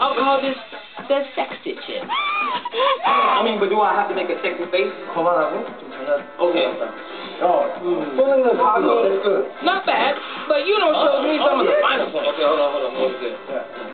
I'll call this the sex stitching. I mean, but do I have to make a sexy face? 그만하고 좀 장난. Okay. 어, 쏘는 거 가고. Not bad,